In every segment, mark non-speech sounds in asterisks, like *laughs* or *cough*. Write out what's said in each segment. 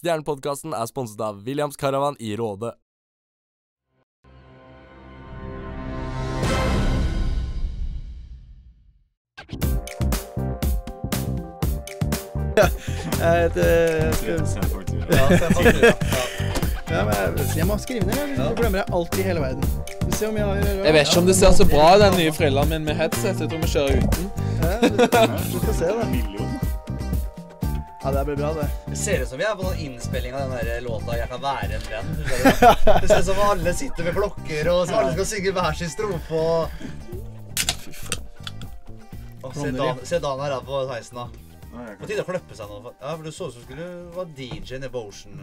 Stjernepodkasten er sponset av Williams Caravan i Råde. *laughs* Jeg heter jeg. *laughs* Ja, men må skrive ned. Jeg så glemmer jeg alt i hele verden. Se om jeg har Jeg vet ikke om det ser så bra ut, den nye frillen min med headset. Jeg tror vi kjører uten. Ja, skal se, da. Million. Ja, det blir bra, det. Det ser ut som vi er på noen innspilling av den der låta 'Jeg kan være en venn'. du? *laughs* Det ser ut som alle sitter med klokker, og så alle skal synge hver sin strofe. og... Og se, Dan, se Dan her på sveisen, da. På tide å klippe seg nå. Ja, for Du så ut som skulle være DJ nede på Ocean.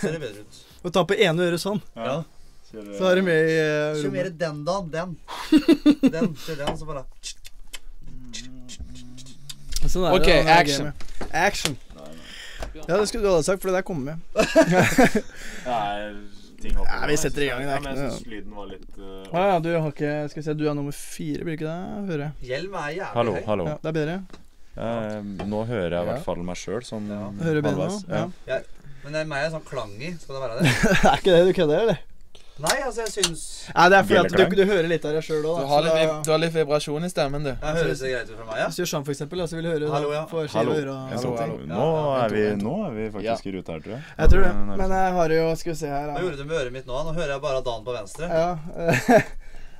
Ser det bedre ut. Og ta på ene øret sånn, Ja. Så er du med i uh, Kjør mer den, da. Den. *laughs* Den. til den, så bare Sånn er Ok, det, er action. Action. Nei, nei. Ja, det skulle du ha sagt, for det der kommer med. *laughs* Det er ting oppe. Ja, vi setter i gang, det er ikke noe- lyden var litt Å uh, ja, du har ikke Skal vi se, du er nummer fire, blir ikke det? Hører jeg. Hjelm er jævlig Hallo, høy. hallo. Ja, det er bedre. Eh, nå hører jeg i hvert fall meg sjøl sånn Ja. Hører bedre nå? halvveis. Ja. Ja. Men det er meg sånn klang i. Skal det være *laughs* det? er ikke det du kødder, eller? Nei, altså, jeg syns Nei, det er fordi at du, du hører litt av deg sjøl Du òg. har litt, vib- du har litt vibrasjon i stemmen, du. Jeg høres det greit ut for meg, ja? Hvis du gjør sånn, for eksempel, så vil du høre Hallo, ja. for Hallo. og Hallo, sånne ting. hallo. Ja, Nå ja, er vi, nå er vi faktisk i rute her, tror jeg. Jeg tror det. Men jeg har jo Skal vi se her Hva da. gjorde du med øret mitt nå? Nå hører jeg bare Dan på venstre. Ja. *laughs*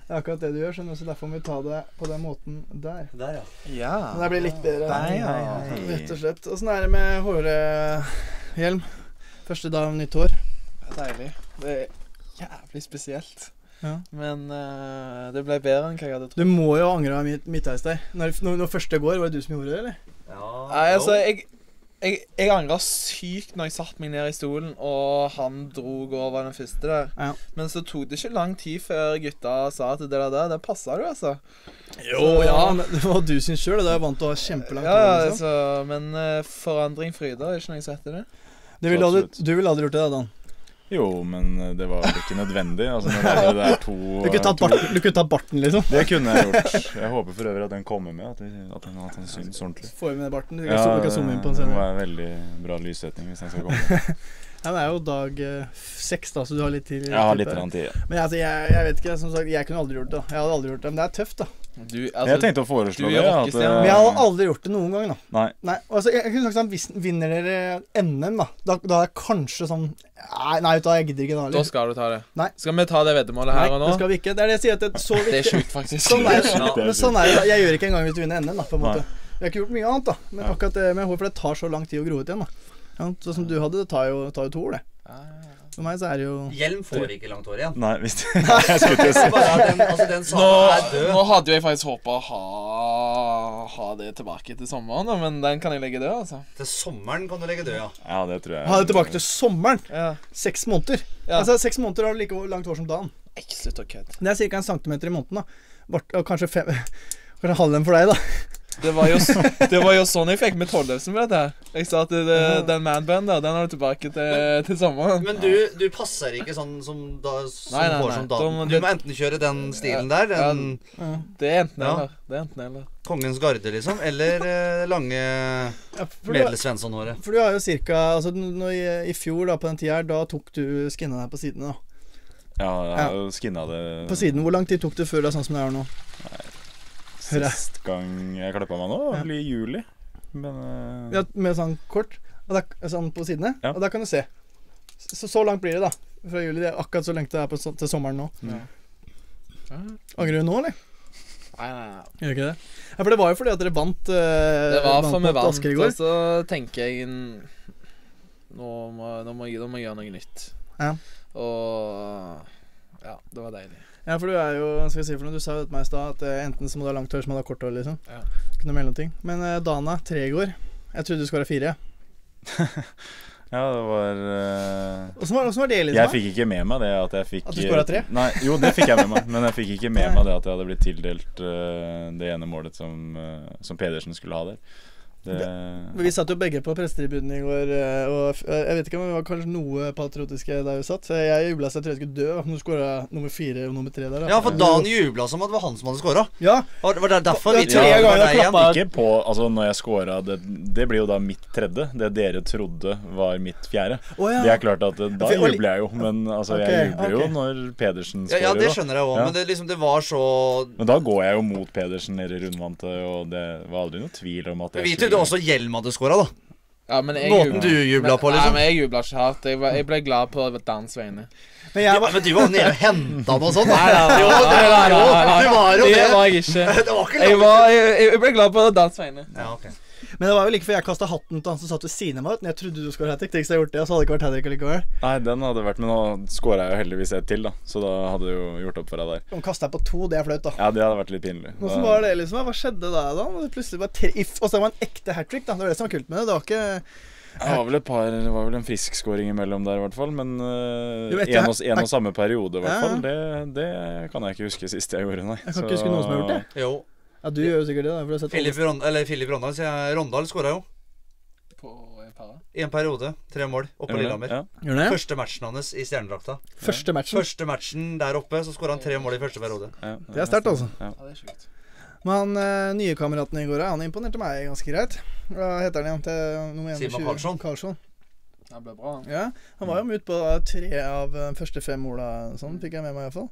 Det er akkurat det du gjør, skjønner du, så derfor må vi ta det på den måten der. Der, ja. Ja. Men det blir litt bedre. Ja. Nei, hei. Rett og slett. Åssen er det med hårhjelm? Første dag av nytt hår. Det er deilig. Det er jævlig spesielt. Ja. Men uh, det ble bedre enn hva jeg hadde trodd. Du må jo angre midt, midtveis der. Når, når, når første går, var det du som gjorde det, eller? ja. Nei, altså, jeg jeg, jeg angra sykt når jeg satte meg ned i stolen, og han drog over den første der. Ja. Men så tok det ikke lang tid før gutta sa at det der, det, det passa du, altså. Jo, ja, men det var du sin sjøl. Det er jeg vant til å ha kjempelangt Ja, ja, Liksom. altså, men uh, forandring fryder, er ikke noe jeg setter det. Du ville aldri, vil aldri gjort det, da, Dan. Jo, men eh, det var ikke nødvendig. Altså, når det er, det to Du kunne tatt barten, du kunne tatt barten liksom. Det kunne jeg gjort. Jeg håper for øvrig at den kommer med. At, det- at, den, at den syns ordentlig. Få med barten. Du kan, zoome- du kan zoome inn på den det senere. var en veldig bra lyssetning hvis den skal komme. *laughs* Ja, det er jo dag eh, seks, da, så du har litt tid. Jeg har litt tid. ja. Men altså, jeg, jeg vet ikke. Som sagt, jeg kunne aldri gjort det. Jeg hadde aldri gjort det, Men det er tøft, da. Du, jeg altså, tenkte å foreslå det. At, eh, Men jeg har aldri gjort det noen gang, da. Nei. Nei, altså, jeg, jeg kunne sagt sånn, hvis Vinner dere NM, da Da, da er jeg kanskje sånn Nei, nei vet du hva, jeg gidder ikke da da skal du ta det. Nei. Skal vi ta det veddemålet Nei, her og nå? det skal vi ikke. Det er det jeg sier. at det, så Det er viktig. sjukt, faktisk. Sånn er det. Det Men sånn er det. da. Jeg gjør ikke engang hvis du vinner NM, da, på en måte. Nei. Jeg har ikke gjort mye annet, da. Men akkurat det med hår, for det tar så lang tid å gro ut igjen, da. Ja, sånn som du hadde, det tar jo, tar jo to år, det. For meg så er det jo Hjelm får ikke langt hår igjen. Nei, hvis det, *laughs* jeg skulle til å si den, altså, den Nå, er død. nå hadde jeg faktisk håpa å ha, ha det tilbake til sommeren, men den kan jeg legge død, altså. Til sommeren kan du legge død, ja. Ja, det tror jeg. Ha det tilbake til sommeren. Ja. Seks måneder. Ja. Altså, Seks måneder har du like langt hår som dagen. Ikke slutt å kødde. Det er ca. en centimeter i måneden. da Bart, og Kanskje fem *laughs* Kanskje halv en for deg, da. Det var, jo, det var jo sånn jeg fikk med Tollefsen med dette. her. Jeg sa at det, den manbanden den har du tilbake til, til sommeren. Men du, du passer ikke sånn som, da, som Nei, nei, nei. som Da Du må enten kjøre den stilen der, Ja. Det er enten Ja. eller. Det er enten eller. Kongens garde, liksom, eller eh, lange Ja, for, du, Medle Svensson-håret. for du har jo cirka altså, i, I fjor, da, på den tida her, da tok du skinna deg på sidene. da Ja, jeg har jo skinna det På siden, Hvor lang tid tok det før det er sånn som det er nå? Jeg. Sist gang jeg klippa meg nå. Ja. I juli. Men uh... Ja, Med sånn kort og da, sånn på sidene. Ja. Og da kan du se. Så, så langt blir det, da. Fra juli. Det er akkurat så lenge det er på, til sommeren nå. Ja. Angrer du nå, eller? Nei, nei, nei. Gjør ikke det? Ja, For det var jo fordi at dere vant uh, Det var for vi vant, Asker i og så tenker jeg Nå må, nå må, nå må jeg gjøre noe nytt. Ja. Og Ja, det var deilig. Ja, for du er jo Skal jeg si for noe Du sa jo til meg i stad at eh, enten så må du ha langt hår, så må du ha kort hår, liksom. Ja. Ikke noe mellomting. Men uh, Dana, tre i går. Jeg trodde du skulle være fire. *laughs* Ja, det var Åssen var, var det, liksom? Jeg fikk ikke med meg det at jeg fikk At du skåra tre? Nei, jo, det fikk jeg med meg, men jeg fikk ikke med meg det at jeg hadde blitt tildelt uh, det ene målet som, uh, som Pedersen skulle ha der. Det, Men Vi satt jo begge på prestetribunen i går, eh, og eh, jeg vet ikke om vi var kanskje noe patriotiske der vi satt. Jeg jubla så jeg trodde jeg skulle dø om du skåra nummer fire og nummer tre der. da. Ja, for Dan jubla som at det var han som hadde skåra. Ja, Var var det derfor Ja, vi tre var ganger igjen? klappa. ikke på Altså, når jeg scora det, det blir jo da mitt tredje. Det dere trodde var mitt fjerde. Oh, ja. Det er klart at eh, da jubler jeg jo, men altså, okay, jeg jubler jo når Pedersen Ja, ja, det skjønner jeg òg, Ja. men det, liksom, det var så Men da går jeg jo mot Pedersen nede i rundvante, og det var aldri noe tvil om at jeg Vi trodde også Hjelm hadde skåra, da. Ja, men jeg Måten jubla- du jubla på, liksom. Nei, men jeg jubla ikke hardt. Jeg, var- jeg ble glad på Dans vegne. Men jeg Ja, var, men du var jo nede og henta han og sånn. da. Nei, nei, nei, Jo, nei, det nei, var jo nei, nei. Du var jo Det det. var jeg ikke. *laughs* Det var ikke Jeg, var, jeg, jeg ble glad på Dans vegne. Ja, ok. Men det var jo like før jeg kasta hatten til han som satt ved siden av meg. Jeg trodde du skulle hat trick. Tenk hvis jeg gjort det, så hadde det ikke vært hat trick likevel. Nei, den hadde vært Men nå skåra jeg jo heldigvis et til, da. Så da hadde du jo gjort opp for deg der. Om kasta jeg på to, det er flaut, da. Ja, det hadde vært litt pinlig. Hvordan var det, liksom? Hva skjedde da? da? Plutselig bare tre, if, Og så var det en ekte hat trick, da. Det var det som var kult med det. Det var ikke Det var vel et par Det var vel en frisk scoring imellom der, i hvert fall. Men uh, en, og, en og samme periode, i hvert Ja. fall. Det, det kan jeg ikke huske sist jeg gjorde, nei. Jeg kan ikke huske noen som har gjort det. Jo. Ja, du gjør jo sikkert det, da. For du har sett Filip, Rond eller Filip Rondal, sier jeg. Rondal skåra jo. På en periode? I en periode. Tre mål oppe på Lillehammer. Ja. Gjør det? Første matchen hans i stjernedrakta. Første matchen. Første matchen der oppe, så skåra han tre mål i første periode. Ja, Det er sterkt, altså. Ja. Ja, det er sjukt. Men uh, eh, nye kameraten i går, han imponerte meg ganske greit. Hva heter han igjen? Til nummer 21? Simon Karlsson. Karlsson. Det ble bra. han. Ja, han var jo med ut på tre av de første fem måla, sånn fikk jeg med meg iallfall.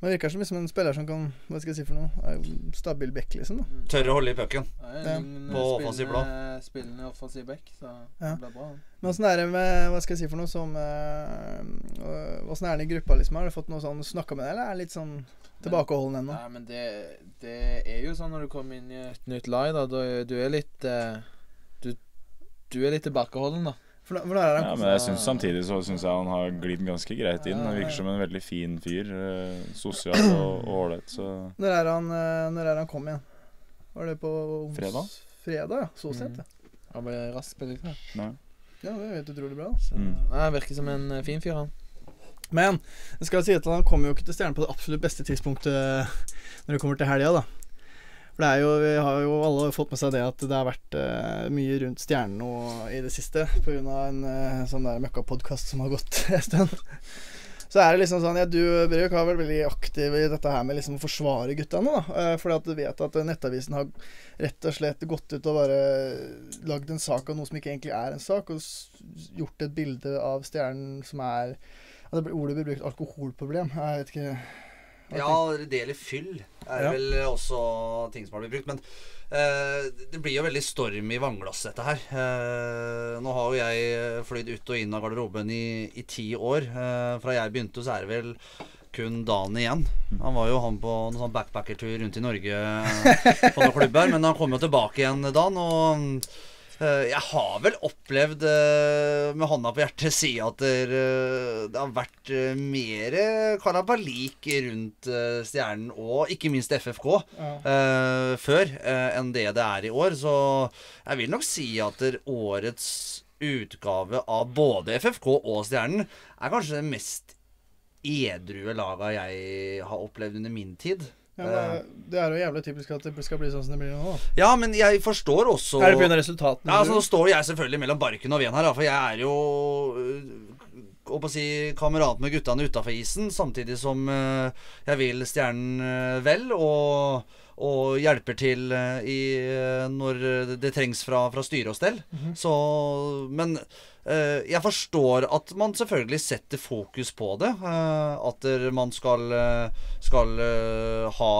Men det virker som liksom en spiller som kan Hva skal jeg si for noe? Er jo stabil back, liksom. da Tør å holde i pucken. Ja, Ja. På offensiv spillende- Spillende offensiv back, så Ja. det ble bra. Men åssen er det med Hva skal jeg si for noe som eh, Åssen er det i gruppa, liksom? Har du fått noe sånn snakka med deg, eller er det litt sånn tilbakeholden ennå? Nei, men det, det er jo sånn når du kommer inn i et nytt lag, da. du er litt eh, du, du er litt tilbakeholden, da. For, da- for da er Ja, men jeg synes samtidig så syns jeg han har glidd ganske greit inn. Han virker som en veldig fin fyr. eh, Sosial og ålreit, Når er han eh, Når er han kom igjen? Var det på Fredag? Fredag, ja. Så sent, ja. Han ble raskt på det. Ja, det er helt utrolig bra. Altså. Så, Mm. Nei, han virker som en eh, fin fyr, han. Men jeg skal si at han kommer jo ikke til stjernen på det absolutt beste tidspunktet når det kommer til helga, da. For det er jo, vi har jo alle fått med seg det at det har vært uh, mye rundt stjernen nå i det siste pga. en uh, sånn der møkkapodkast som har gått *laughs* en stund. Så er det liksom sånn Ja, du Brøk har vært veldig aktiv i dette her med liksom å forsvare guttene, da. Uh, fordi at du vet at Nettavisen har rett og slett gått ut og bare lagd en sak av noe som ikke egentlig er en sak, og gjort et bilde av stjernen som er at Ordet blir brukt alkoholproblem. Jeg vet ikke Ja, det i fyll er Ja. vel også ting som har blitt brukt. Men uh, det blir jo veldig storm i vannglass, dette her. Uh, nå har jo jeg flydd ut og inn av garderoben i, i ti år. Uh, fra jeg begynte, så er det vel kun Dan igjen. Han var jo han på en sånn backpackertur rundt i Norge eh, på noen klubber. Men han kom jo tilbake igjen, Dan. Og eh, jeg har vel opplevd, eh, med hånda på hjertet, *laughs* si at det, eh, har vært mer kalabalik rundt eh, Stjernen, og ikke minst FFK, Ja. eh, før eh, enn det det er i år. Så jeg vil nok si at årets utgave av både FFK og Stjernen er kanskje det mest edrue laga jeg har opplevd under min tid. Ja, men det er- er jo jævlig typisk at det skal bli sånn som det blir nå. Ja, men jeg forstår også Er det pga. resultatene? Ja, altså Nå står jeg selvfølgelig mellom barken og veden her, for jeg er jo øh, Å si kamerat med guttene utafor isen, samtidig som øh, jeg vil Stjernen øh, vel, og, og hjelper til øh, i, øh, når det trengs fra, fra styre og stell. Så Men øh, jeg forstår at man selvfølgelig setter fokus på det. øh, at man skal, øh, skal ha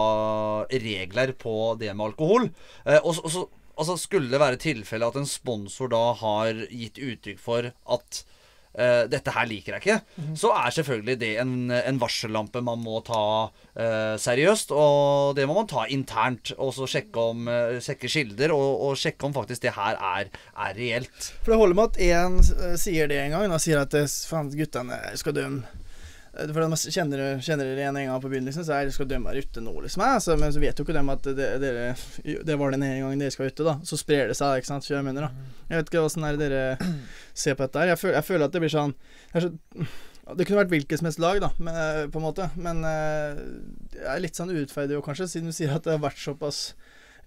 regler på det med alkohol. Eh, og, så- og så Altså Skulle det være tilfelle at en sponsor da har gitt uttrykk for at eh, dette her liker jeg ikke, så er selvfølgelig det en, en varsellampe man må ta uh, seriøst. Og det må man ta internt, og så sjekke, om, uh, sjekke kilder, og, og sjekke om faktisk det her er, er reelt. For det holder med at én sier det en gang, da sier at det, faen, guttene skal dømme For de kjenner, kjenner dere igjen en gang på byen, liksom, så er det skal dømme dere ute nå, liksom. Altså, men så vet jo ikke dem at det, dere, det var den ene gangen dere skal ute, da. Så sprer det seg, ikke sant. Så jeg mener, da. Jeg vet ikke åssen er dere ser på dette her. Jeg føler, jeg føler at det blir sånn det, så, det kunne vært hvilket som helst lag, da, men, eh, på en måte. Men jeg det er litt sånn urettferdig òg, kanskje, siden du sier at det har vært såpass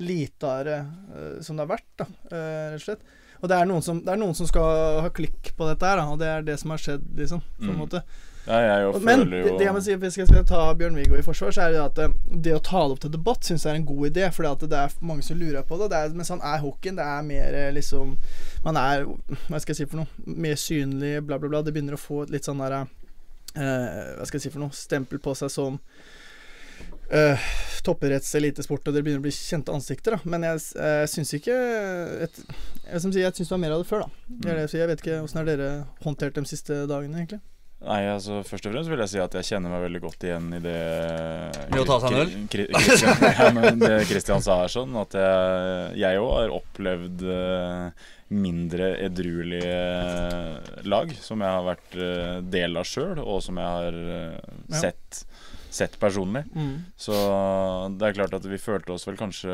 litere eh, som det har vært, da, eh, rett og slett. Og det er, som, det er noen som skal ha klikk på dette her, da, og det er det som har skjedd, liksom. På en Mm. måte. Ja, jeg Men jo det jeg må si, hvis jeg skal ta Bjørn-Viggo i forsvar, så er det at eh, det å ta det opp til debatt syns jeg er en god idé. Fordi det er mange som lurer på det. det er, mens han er hockeyen, det er mer eh, liksom Man er Hva skal jeg si for noe? Mer synlig, bla, bla, bla. Det begynner å få et litt sånn derre uh, Hva skal jeg si for noe? Stempel på seg som uh, toppidretts elitesport, og det begynner å bli kjente ansikter. da Men jeg uh, syns ikke et, Jeg, jeg syns det var mer av det før, da. Det det, så jeg vet ikke åssen har dere håndtert de siste dagene, egentlig? Nei, altså Først og fremst vil jeg si at jeg kjenner meg veldig godt igjen i det Med å ta seg en øl? *laughs* Det Kristian sa her, sånn at jeg òg har opplevd eh, mindre edruelige lag, som jeg har vært eh, del av sjøl, og som jeg har eh, sett, sett personlig. Mm. Så det er klart at vi følte oss vel kanskje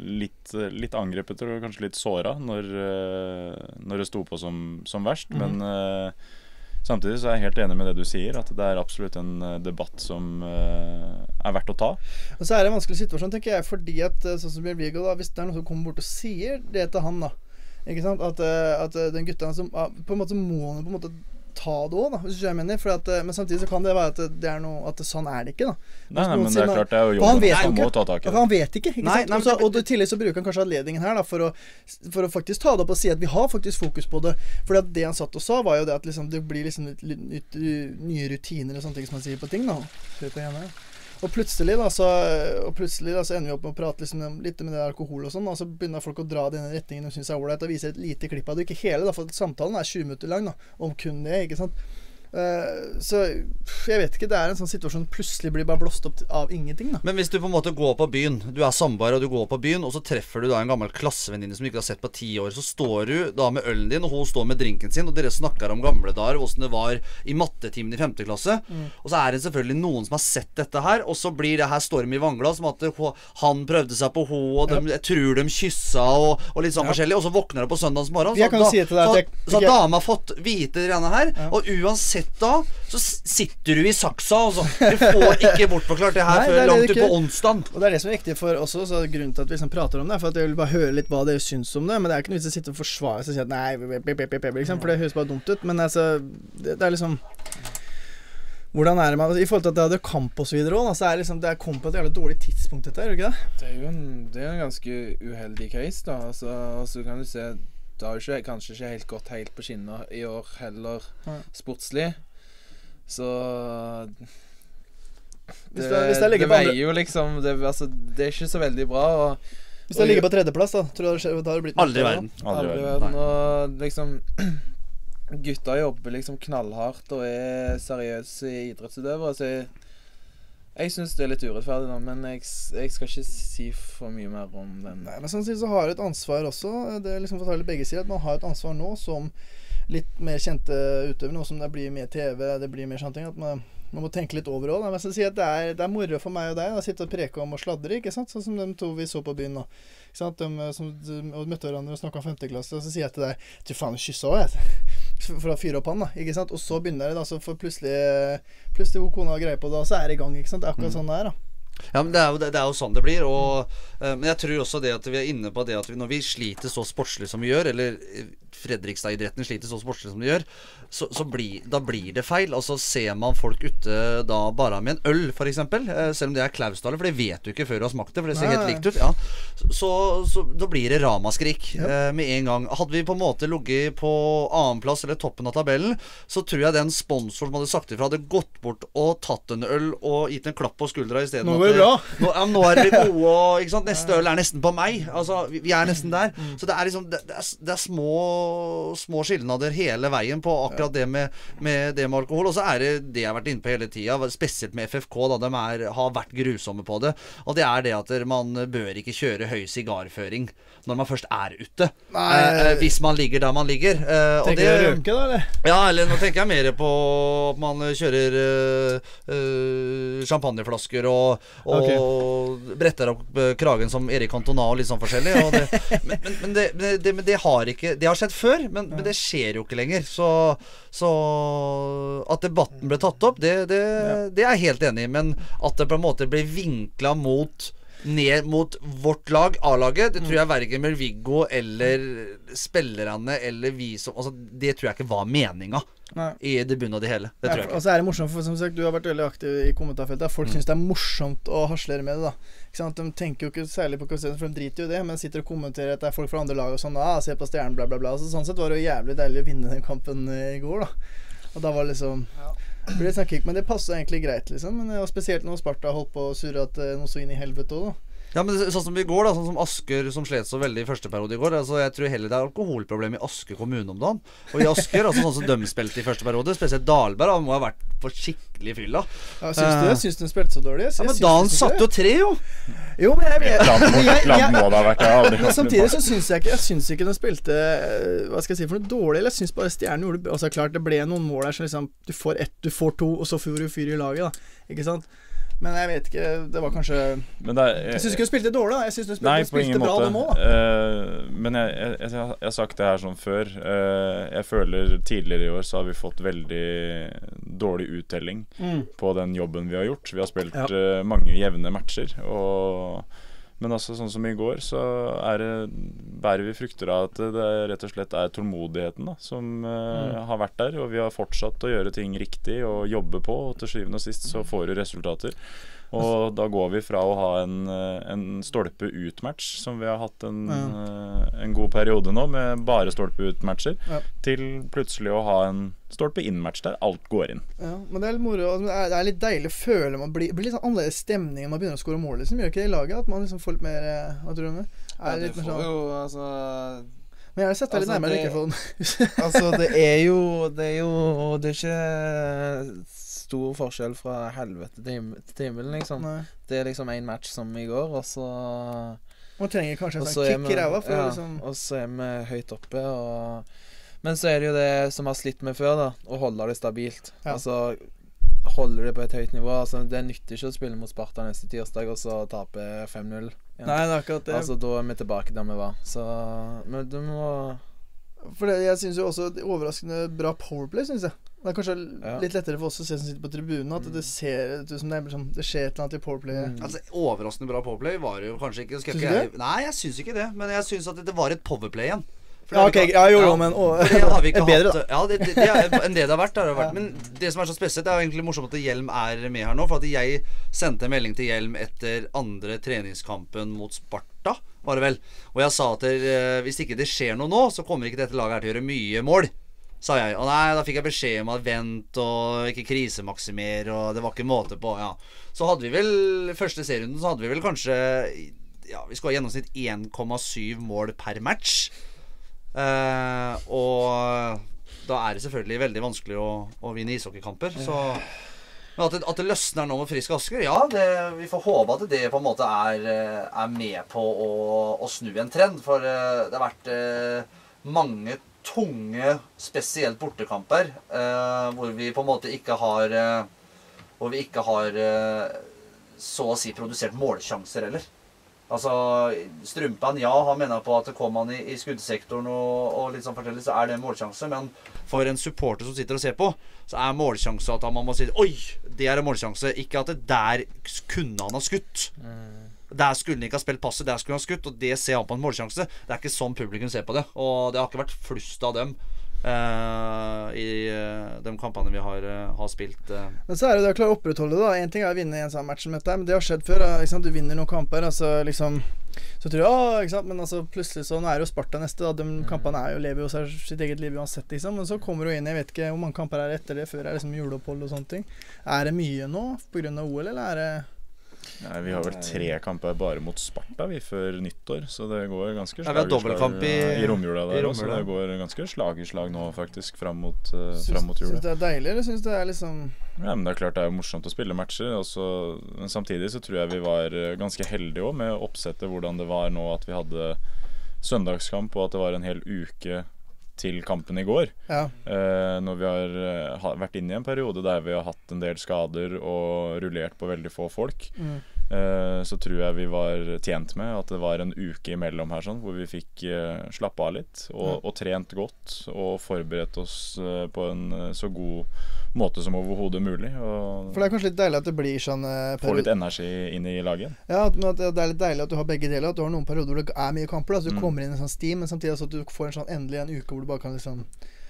litt, litt angrepet og kanskje litt såra når, eh, når det sto på som, som verst. mm. Men eh, samtidig så er jeg helt enig med det du sier, at det er absolutt en eh, debatt som eh, er verdt å ta. Og så er det en vanskelig situasjon, tenker jeg, fordi at eh, sånn som Bjørn da, hvis det er noen som kommer bort og sier det til han, da Ikke? At, at den gutta som ah, På en måte må han på en måte ta det òg, hvis du skjønner hva jeg mener. For at, eh, men samtidig så kan det være at det- er noe At sånn er det ikke, da. Nei, nei, men det er klart det er jo jobben. han må ta tak i det. han vet ikke. ikke Nei, sant? nei, og, så, og i tillegg så bruker han kanskje anledningen her da for å, for å faktisk ta det opp og si at vi har faktisk fokus på det. For det han satt og sa, var jo det at liksom, det blir liksom litt, litt, litt, nye rutiner og sånne ting som man sier på ting. da Hør på her. Og plutselig da så, og plutselig da så ender vi opp med å prate liksom om- litt med det alkohol og sånn, og så begynner folk å dra det i den retningen de syns er ålreit, og viser et lite klipp av det. Ikke hele, da, for samtalen er 20 minutter lang da, om kun det. ikke sant så jeg vet ikke. Det er en sånn situasjon som plutselig blir bare blåst opp av ingenting. da Men hvis du på en måte går på byen, du er samboer og du går på byen, og så treffer du da en gammel klassevenninne som du ikke har sett på ti år, så står du da med ølen din, og hun står med drinken sin, og dere snakker om gamle dager, åssen det var i mattetimen i femte klasse. Og så er det selvfølgelig noen som har sett dette her, og så blir det her storm i vangla, som at han prøvde seg på henne, og de, jeg tror de kyssa, og, og litt sånn forskjellig, og så våkner du på søndags morgen, Jeg kan si så, så, jeg- så har jeg- fått vite det her, Ja. og uansett da, så sitter du i saksa, altså. Du får ikke bortforklart det her Nei, før det det langt utpå ut på onsdag. Og det er det som er viktig for oss også, så grunnen til at vi liksom prater om det, for at jeg vil bare høre litt hva dere syns om det. Men det er ikke noe vits i å sitte og forsvare seg og si at nei, liksom, for det høres bare dumt ut. Men altså, det, det er liksom Hvordan er det med I forhold til at dere hadde kamp og så videre så er det liksom Det kom på et jævlig dårlig tidspunkt, dette er det ikke det? Det er jo en, det er en ganske uheldig case, da. Altså, altså kan du se Det har jo ikke, kanskje ikke helt gått helt på skinner i år heller, ja. sportslig. Så Hvis det- hvis det det veier jo liksom det, altså, det er ikke så veldig bra. Og Hvis det ligger på tredjeplass, da, tror jeg det da har det blitt Aldri i verden. Aldri aldri i i verden. verden. Og liksom *clears throat* Gutta jobber liksom knallhardt og er seriøse idrettsutøvere. Så jeg, jeg syns det er litt urettferdig, da, men jeg, jeg skal ikke si for mye mer om den. Nei, men samtidig så har du et ansvar også. Det er liksom for å ta litt begge sider. At man har et ansvar nå som litt mer kjente utøvere, nå som det blir mer TV, det blir mer sånne ting. At man, man må tenke litt over òg. Si det er, det er moro for meg og deg å sitte og preke om og sladre, ikke sant. Sånn som de to vi så på byen nå. Ikke sant? De, eh, som, de, og møtte hverandre og snakka om femteklasse, og så sier jeg til deg Du faen, kyssa òg, jeg. For å fyre opp han, da. Ikke sant? Og så begynner det, da. Så får plutselig Plutselig hvor kona har greie på det, og så er det i gang. Ikke sant? Det er akkurat sånn det er, da. Ja, men det er, jo, det, er jo sånn det blir. Og, eh, men jeg tror også det at vi er inne på det at vi, når vi sliter så sportslig som vi gjør, eller eh, Fredrikstad-idretten sliter så sportslig som de gjør, så, så bli, da blir det feil. Og så Ser man folk ute da bare med en øl, f.eks., eh, selv om det er Klausdale, for det vet du ikke før du har smakt det, for det ser Nei, helt likt ut, ja, så, så da blir det ramaskrik eh, med en gang. Hadde vi på en måte ligget på annenplass eller toppen av tabellen, så tror jeg den sponsoren som hadde sagt ifra, hadde gått bort og tatt en øl og gitt en klapp på skuldra isteden. Nå går det bra. Nå, ja, nå er dere gode, og *laughs* neste øl er nesten på meg. Altså, vi, vi er nesten der. Mm. Så det er liksom Det, det, er, det er små, små skilnader hele veien på akkurat det med, med det med alkohol. Og så er det det jeg har vært inne på hele tida, spesielt med FFK. da De er, har vært grusomme på det. Og det er det at man bør ikke kjøre høy sigarføring når man først er ute. Eh, eh, hvis man ligger der man ligger. Eh, Tenker du å det- da, eller? ja, eller nå tenker jeg mer på at man kjører øh, champagneflasker og, og bretter opp kragen som Erik Cantona og litt sånn forskjellig. Det, *laughs* men men, men, det, men, det, men det har ikke Det har skjedd før, men, men det skjer jo ikke lenger. Så, så at debatten ble tatt opp, det, det, det er jeg helt enig i. Men at det på en måte blir vinkla mot ned mot vårt lag, A-laget, det tror jeg verken med Viggo eller spillerne eller vi som Altså, det tror jeg ikke var meninga Nei. i det bunn og det hele. Det Ja, tror jeg ikke. og så er det morsomt, for som sagt, du har vært veldig aktiv i kommentarfeltet. Folk syns det er morsomt å harselere med det, da. Ikke sant? De tenker jo ikke særlig på kvaliteten, for de driter jo i det, men sitter og kommenterer at det er folk fra andre lag og sånn. Ah, 'Se på stjernen', bla, bla, bla. Så sånn sett var det jo jævlig deilig å vinne den kampen eh, i går, da. Og da var det liksom ble det Men det passer egentlig greit, liksom. Men og Spesielt når Sparta holdt på å surre eh, noe så inn i helvete òg, da. Ja, men sånn som i går, da. Sånn som Asker, som slet så veldig i første periode i går. Altså, jeg tror heller det er alkoholproblem i Asker kommune om dagen. Og i Asker, altså sånn som de spilte i første periode, spesielt Dahlberg, han må ha vært på skikkelig fylla. Ja, syns du det? Syns du den spilte så dårlig? Jeg Ja, men da Dan faktisk satte jo tre, jo! Jo, men jeg, jeg, jeg, jeg. Jeg samtidig så syns jeg ikke Jeg syns ikke den spilte eh, Hva skal jeg si for noe dårlig. Eller jeg syns bare Stjernen gjorde Altså klart det ble noen mål der som liksom Du får ett, du får to, og så får du fyr i laget, da. Ikke sant? Men jeg vet ikke Det var kanskje Men det er, Jeg syns ikke du spilte dårlig, da. Jeg syns du spilte, Nei, du spilte bra, måte. dem òg. Eh, men jeg, jeg, jeg, jeg har sagt det her sånn før. Uh, jeg føler tidligere i år så har vi fått veldig dårlig uttelling Mm. på den jobben vi har gjort. Vi har spilt Ja. uh, mange jevne matcher. Og, men altså sånn som i går, så det, bærer vi frukter av at det rett og slett er tålmodigheten da, som eh, har vært der. Og vi har fortsatt å gjøre ting riktig og jobbe på, og til syvende og sist så får du resultater. Og da går vi fra å ha en, eh, en stolpe ut-match, som vi har hatt en, ja. en god periode nå, med bare stolpe ut-matcher, Ja. til plutselig å ha en stolpe inn-match der alt går inn. Ja, men det er litt moro. altså, Det er, det er litt deilig å føle Man blir, blir litt sånn annerledes stemning når man begynner å skåre mål. Liksom. Gjør ikke det i laget? At man liksom får litt mer eh, Hva tror du om det? Er litt mer sånn jo altså Men gjerne sett deg litt Altså, nærmere mikrofonen. Altså, det er jo Det er jo Det er ikke stor forskjell fra helvete til himmelen, liksom. Nei. Det er liksom én match som i går, og så Man trenger kanskje en Og så sånn kick i ræva for ja, å liksom Og så er vi høyt oppe, og Men så er det jo det som har slitt med før, da. Å holde det stabilt. Ja. Altså holde det på et høyt nivå. Altså Det nytter ikke å spille mot Sparta neste tirsdag og så tape 5-0. igjen. Nei, det er akkurat det. Altså Da er vi tilbake der vi var. Så Men du må For det, jeg syns jo også er overraskende bra powerplay, syns jeg. Det er kanskje Ja. litt lettere for oss å se som sitter på tribunen, at det ser ut som det, er liksom, det skjer et eller annet i Powerplay. Mm. Altså, Overraskende bra powerplay var det jo kanskje ikke. Skal Syns ikke du det? nei, jeg syns ikke det. Men jeg syns at det var et powerplay igjen. Ja, har ok, vi ikke- ja, jo, jo, men å, det har vi ikke *laughs* bedre, hatt. Ja, det, det, det er enn det det har vært. Det har det vært. *laughs* Ja. Men det som er så spesielt, det er jo egentlig morsomt at Hjelm er med her nå. For at jeg sendte en melding til Hjelm etter andre treningskampen mot Sparta, var det vel. Og jeg sa at eh, hvis ikke det skjer noe nå, så kommer ikke dette laget her til å gjøre mye mål. Sa jeg. Og nei, da fikk jeg beskjed om at vent og ikke krisemaksimere, og det var ikke måte på. Ja. Så hadde vi vel første serierunden, så hadde vi vel kanskje Ja, vi skulle ha gjennomsnitt 1,7 mål per match. Eh, og da er det selvfølgelig veldig vanskelig å, å vinne ishockeykamper. Så men at det, at det løsner nå med Frisk Asker, ja, det, vi får håpe at det på en måte er, eh, er med på å, å snu en trend. For eh, det har vært eh, mange tunge, spesielt bortekamper, eh, hvor vi på en måte ikke har eh, Hvor vi ikke har eh, så å si produsert målsjanser heller. Altså, Strumpan, ja, han mener på at kom han i, i skuddsektoren og, og litt sånn forskjellig, så er det en målsjanse. Men for en supporter som sitter og ser på, så er målsjanse at man må si Oi, det er en målsjanse. Ikke at det der kunne han ha skutt. Der skulle han ikke ha spilt passet, der skulle han ha skutt. Og det ser han på en målsjanse. Det er ikke sånn publikum ser på det. Og det har ikke vært flust av dem Uh, i uh, de kampene vi har, uh, har spilt. Men så er det det å klare å opprettholde det. da En ting er å vinne en sånn match som dette, men det har skjedd før. da? Du vinner noen kamper, altså liksom Så tror jeg sant? Men altså plutselig så Nå er det jo Sparta neste, da. De kampene er jo, lever jo sitt eget liv uansett, liksom. Men så kommer du inn Jeg vet ikke hvor mange kamper er det etter det, før er liksom juleopphold og sånne ting. Er det mye nå pga. OL, eller er det Nei, vi har vel tre kamper bare mot Sparta vi før nyttår, så det går ganske Ja, slag i slag i- i romjula i romjula. Så det går ganske slag i slag nå, faktisk, fram mot, uh, Syns, fram mot syns jula. det er deilig, eller syns det er liksom Ja, men det er klart det er morsomt å spille matcher. også, men samtidig så tror jeg vi var eh, ganske heldige òg med oppsettet, hvordan det var nå at vi hadde søndagskamp, og at det var en hel uke til kampen i går. Ja. Eh, når vi har eh, vært inne i en periode der vi har hatt en del skader og rullert på veldig få folk. Mm. Eh, så tror jeg vi var tjent med at det var en uke imellom her sånn, hvor vi fikk uh, slappe av litt og, og trent godt og forberedt oss eh, på en eh, så god måte som overhodet mulig. For det er kanskje litt deilig at det blir sånn eh, få litt energi inn i laget. Ja, det er litt deilig at du har begge deler. At du har noen perioder hvor det er mye kamper. Da, så du Mm. kommer inn i en sånn steam, men samtidig at du får en sånn endelig en uke hvor du bare kan liksom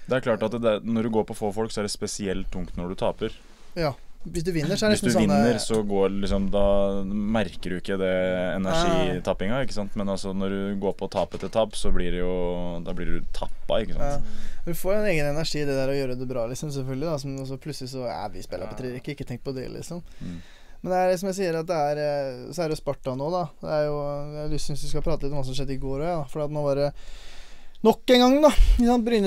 Det er klart at det, det, når du går på få folk, så er det spesielt tungt når du taper. Ja. Hvis du vinner, så er det Hvis du sånn vinner, så går liksom Da merker du ikke det energitappinga, ikke sant. Men altså når du går på tap etter tap, så blir det jo Da blir du tappa, ikke ja. sant. Du får en egen energi i det der å gjøre det bra, liksom, selvfølgelig. Da. Som, og så plutselig så er vi spiller på tredje ikke tenk på det, liksom. Mm. Men det er som jeg sier, at det er eh, Så er det Sparta nå, da. Det er jo Jeg syns vi skal prate litt om hva som skjedde i går òg, ja. For at nå var det nok en gang, da.